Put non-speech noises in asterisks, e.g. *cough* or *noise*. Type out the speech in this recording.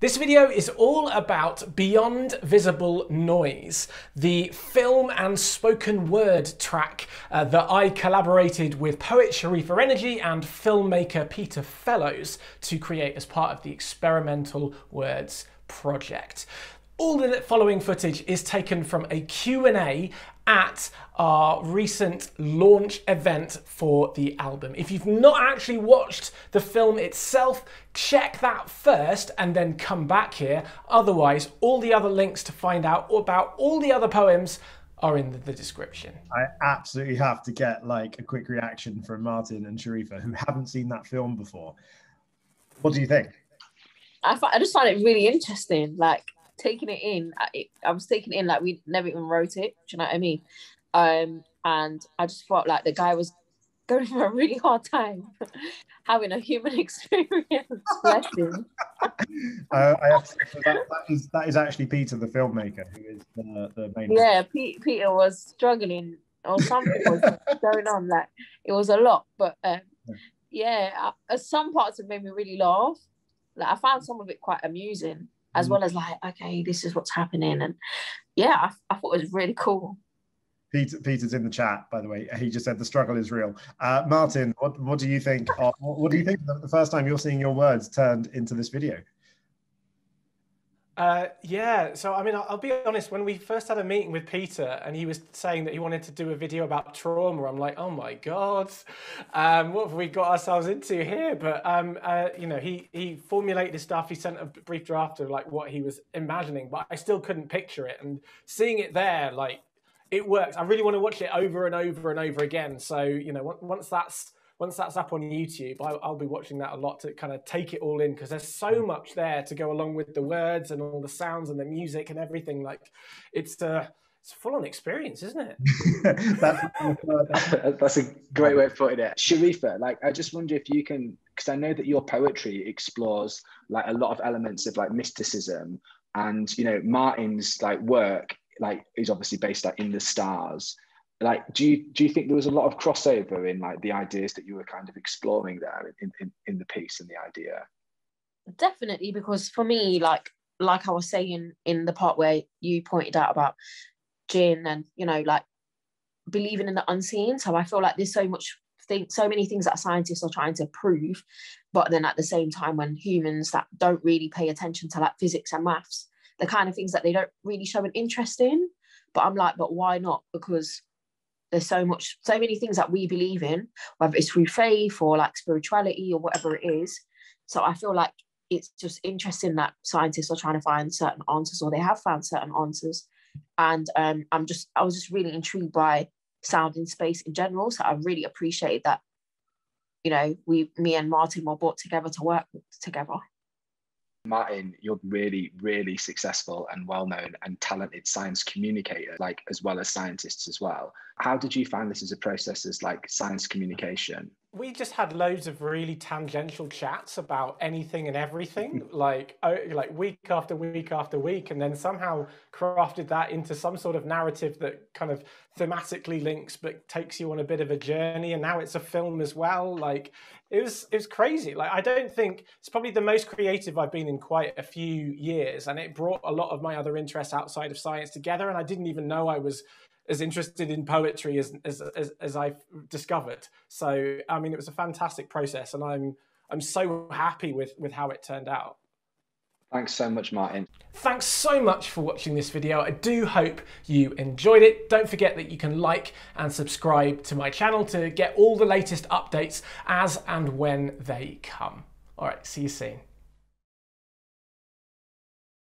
This video is all about Beyond Visible Noise, the film and spoken word track uh, that I collaborated with poet Shareefa Energy and filmmaker Peter Fellows to create as part of the Experimental Words project. All the following footage is taken from a Q&A at our recent launch event for the album. If you've not actually watched the film itself, check that first and then come back here. Otherwise, all the other links to find out about all the other poems are in the description. I absolutely have to get like a quick reaction from Martin and Shareefa who haven't seen that film before. What do you think? I, I just find it really interesting. Like taking it in. I, I was taking it in like we never even wrote it. Do you know what I mean? Um, and I just felt like the guy was going *laughs* through a really hard time *laughs* having a human *laughs* experience. Bless him. uh, I have to say that, that is that is actually Peter, the filmmaker, who is the, the main. Yeah, Pete, Peter was struggling or something was going on. Like it was a lot, but um, yeah, uh, some parts have made me really laugh. Like I found some of it quite amusing as mm. well as like, okay, this is what's happening. And yeah, I, I thought it was really cool. Peter, Peter's in the chat, by the way. He just said the struggle is real. Uh, Martin, what, what do you think? Of, what do you think the first time you're seeing your words turned into this video? Uh, yeah, so I mean, I'll, I'll, be honest. When we first had a meeting with Peter, and he was saying that he wanted to do a video about trauma, I'm like, oh my god, um, what have we got ourselves into here? But um, uh, you know, he he formulated his stuff. He sent a brief draft of like what he was imagining, but I still couldn't picture it. And seeing it there, like, it works. I really want to watch it over and over and over again. So you know, once that's once that's up on YouTube, I'll, I'll, be watching that a lot to kind of take it all in because there's so mm. much there to go along with the words and all the sounds and the music and everything. Like it's a, uh, it's a full-on experience, isn't it? *laughs* that's, that's a great way of putting it. Shareefa, like I just wonder if you can, because I know that your poetry explores like a lot of elements of like mysticism, and you know Martin's like work like is obviously based like in the stars like do you do you think there was a lot of crossover in like the ideas that you were kind of exploring there in, in, in the piece and the idea? Definitely because for me like like i was saying in the part where you pointed out about jinn and you know like believing in the unseen so i feel like there's so much thing so many things that scientists are trying to prove but then at the same time when humans that don't really pay attention to like physics and maths the kind of things that they don't really show an interest in but i'm like but why not? Because there's so much so many things that we believe in whether it's through faith or like spirituality or whatever it is. So i feel like it's just interesting that scientists are trying to find certain answers or they have found certain answers. And um, i'm just i was just really intrigued by sound in space in general. So i really appreciate that you know we me and martin were brought together to work together Martin, you're really, really successful and well known and talented science communicator, like as well as scientists as well. How did you find this as a process as like science communication? We just had loads of really tangential chats about anything and everything *laughs* like oh, like week after week after week and then somehow crafted that into some sort of narrative that kind of thematically links but takes you on a bit of a journey and now it's a film as well. Like it was it was crazy. Like i don't think it's probably the most creative i've been in quite a few years and it brought a lot of my other interests outside of science together and i didn't even know i was as interested in poetry as, as, as, as I've discovered. So, I mean, it was a fantastic process and I'm, I'm so happy with, with how it turned out. Thanks so much, Martin. Thanks so much for watching this video. I do hope you enjoyed it. Don't forget that you can like and subscribe to my channel to get all the latest updates as and when they come. All right, see you soon.